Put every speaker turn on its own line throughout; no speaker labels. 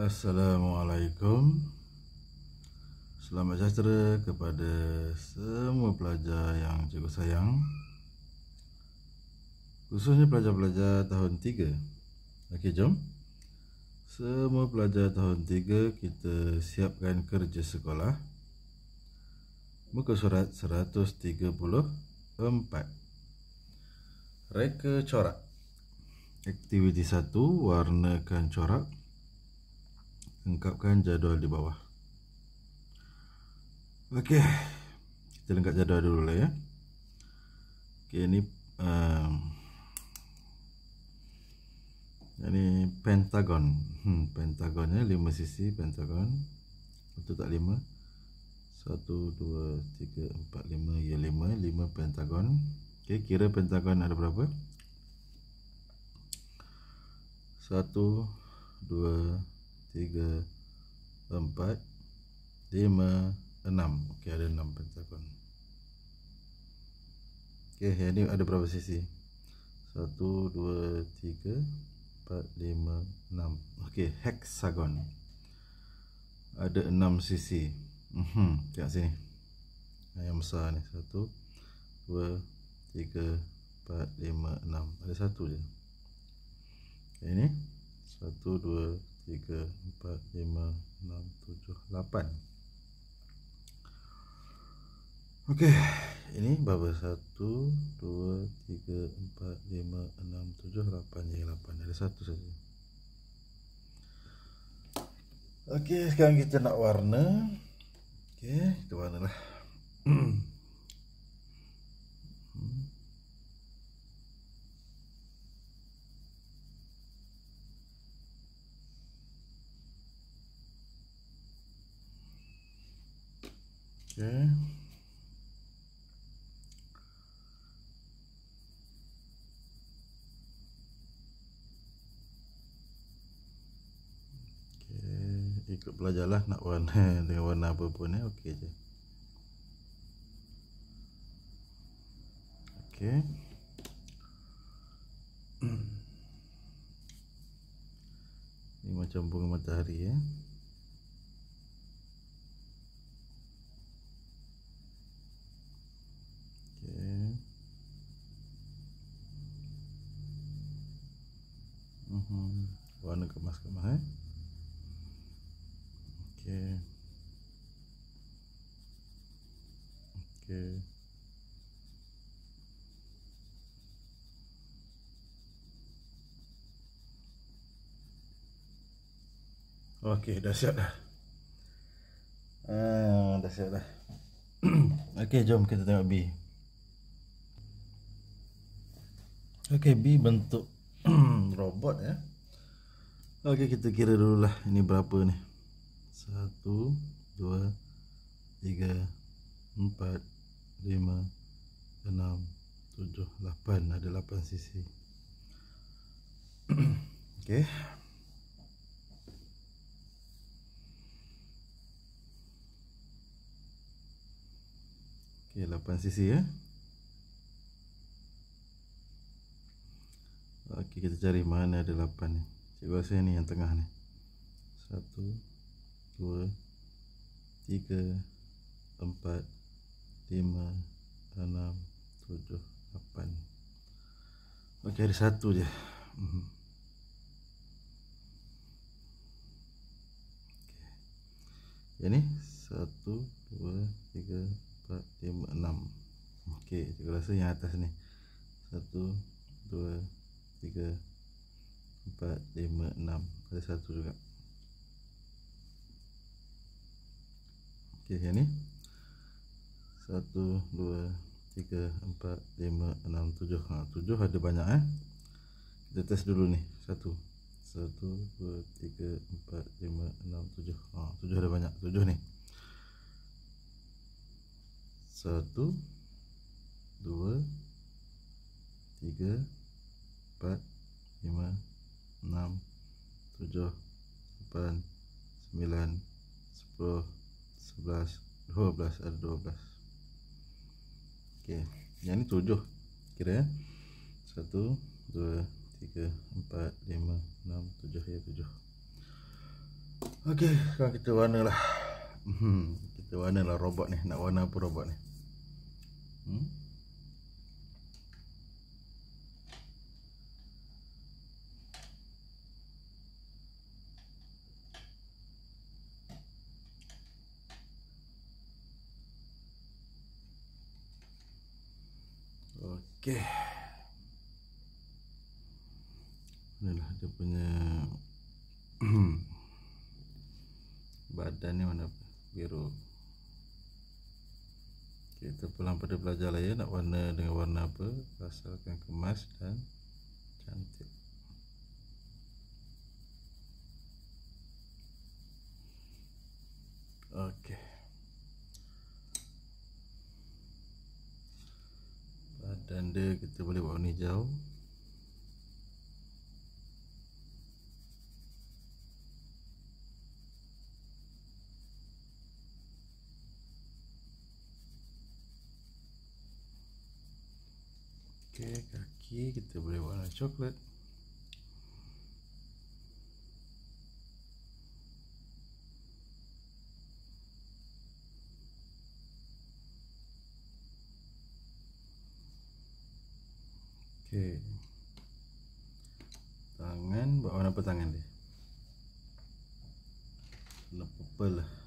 Assalamualaikum. Selamat sejahtera kepada semua pelajar yang cikgu sayang. Khususnya pelajar-pelajar tahun 3 Okey jom. Semua pelajar tahun 3 kita siapkan kerja sekolah. Muka surat 134 Reka corak. Aktiviti 1 Warnakan corak lengkapkan jadual di bawah. Okey, kita lengkap jadual dulu lah ya. Okey, ini um, ini pentagon. Hmm, pentagon ya, 5 sisi pentagon. Betul tak 5 1, 2, 3, 4, 5 ya 5, 5 pentagon. Okey, kira pentagon ada berapa? 1, 2, tiga, empat, lima, enam. Okey, ada enam pentagon. Okey, yang ni ada berapa sisi? Satu, dua, tiga, empat, lima, enam. Okey, hexagon. Ada enam sisi. Hmm, tengok sini. Yang besar ni. Satu, dua, tiga, empat, lima, enam. Ada satu je. Ini. Satu, dua, 3, 4, 5, 6, 7, 8 Ok Ini berapa 1, 2, 3, 4, 5, 6, 7, 8 Jadi 8 Ada satu saja. Ok sekarang kita nak warna. Ok kita warna lah Okay. Okay. Ikut belajarlah nak warna dengan warna apa pun eh. Okey je. Okey. Ini macam bunga matahari ya. Eh. Okey, dah siap dah. Ah, dah siap dah. Okey, jom kita tengok B. Okey, B bentuk robot ya. Okey kita kira dulu lah ini berapa ni. Satu, dua, tiga, empat, lima, enam, tujuh, lapan. Ada lapan sisi. Okey. Lapan sisi ya. Okey kita cari mana ada 8 ni. Cikgu rasa ni yang tengah ni. 1 2 3 4 5 6 7 8. Okey ada satu je. Mhm. Yang ni 1 2 3 4 5 6. Okey, cikgu rasa yang atas ni. 1 2 tiga, empat, lima, enam. Ada satu juga. Ok, yang ni. Satu, dua, tiga, empat, lima, enam, tujuh. Ha, Tujuh ada banyak eh. Kita test dulu ni. Satu. Satu, dua, tiga, empat, lima, enam, tujuh. Ha, Tujuh ada banyak. Tujuh ni Satu Dua Tiga empat, lima, enam, tujuh, lapan, sembilan, sepuluh, sebelas, dua belas, ada dua belas. Okey, yang ni tujuh. Kira ya. Satu, dua, tiga, empat, lima, enam, tujuh, ya tujuh. Okey, sekarang kita warna lah. Hmm, kita warna lah robot ni. Nak warna apa robot ni? Hmm? Okey. Inilah dia punya badan ni warna biru. Kita pulang pada belajar lah ya nak warna dengan warna apa asalkan kemas dan cantik. Okey. dan dia kita boleh buat warna hijau Okay, kaki kita boleh warna coklat Okey. Tangan buat warna apa tangan dia? Warna purple lah.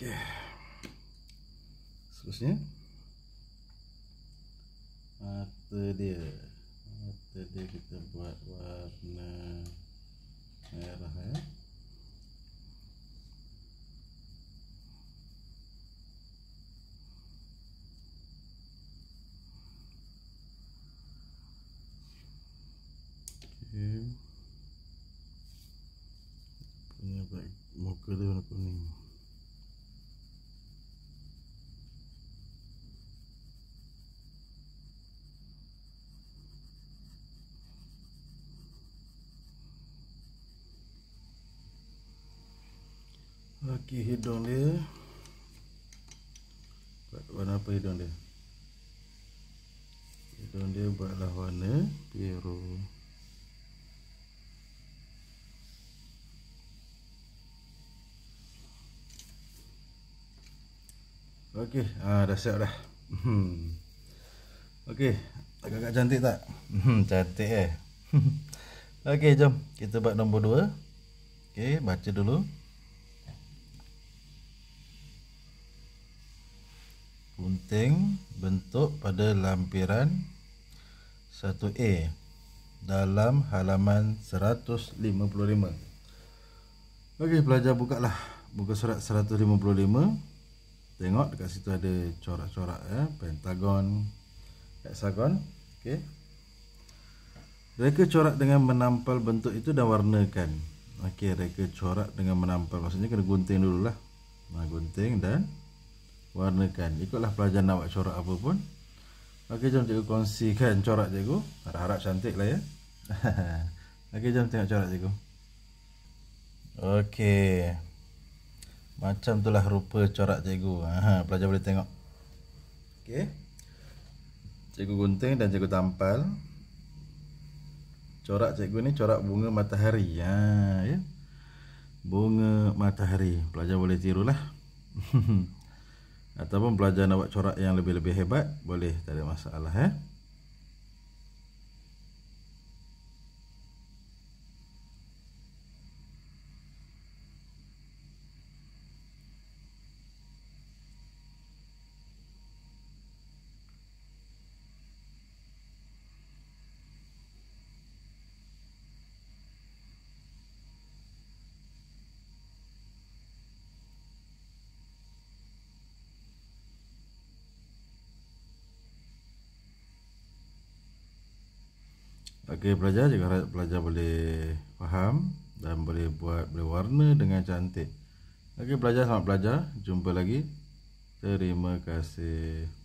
Okey. Seterusnya mata dia. Mata dia kita buat warna merah ya. Okay. Punya baik muka dia warna kuning. Okey hidung dia Buat warna apa hidung dia Hidung dia buatlah warna biru Okey, ah dah siap dah. Hmm. Okey, agak-agak cantik tak? Hmm, cantik eh. Okey, jom kita buat nombor 2. Okey, baca dulu. Gunting bentuk pada lampiran 1A dalam halaman 155. Okey, pelajar buka lah buka surat 155. Tengok dekat situ ada corak-corak ya, pentagon, hexagon. Okey. Reka corak dengan menampal bentuk itu dan warnakan. Okey, reka corak dengan menampal maksudnya kena gunting dululah. Nah, gunting dan warnakan. Ikutlah pelajar nak buat corak apa pun. Ok jom cikgu kongsikan corak cikgu. Harap-harap cantik lah ya. Ok jom tengok corak cikgu. Ok macam tu lah rupa corak cikgu. Aha, pelajar boleh tengok. Ok cikgu gunting dan cikgu tampal. Corak cikgu ni corak bunga matahari. Ha, ya. bunga matahari. Pelajar boleh tirulah ataupun belajar nak buat corak yang lebih-lebih hebat boleh tak ada masalah eh Okey pelajar juga harap pelajar boleh faham dan boleh buat boleh warna dengan cantik. Okey, belajar selamat belajar. Jumpa lagi. Terima kasih.